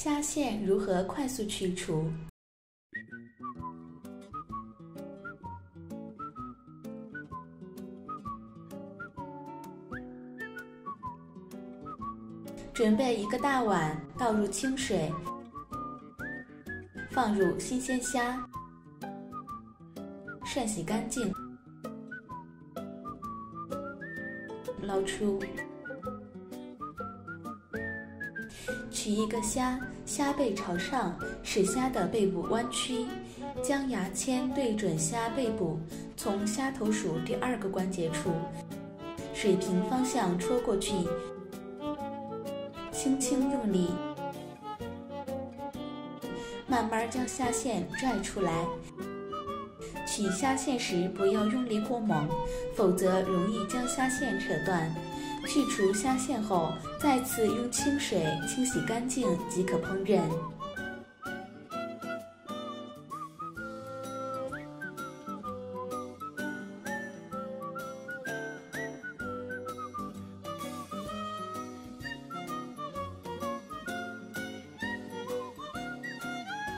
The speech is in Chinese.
虾线如何快速去除？准备一个大碗，倒入清水，放入新鲜虾，涮洗干净，捞出。取一个虾，虾背朝上，使虾的背部弯曲，将牙签对准虾背部，从虾头数第二个关节处，水平方向戳过去。轻轻用力，慢慢将虾线拽出来。取虾线时不要用力过猛，否则容易将虾线扯断。去除虾线后，再次用清水清洗干净即可烹饪。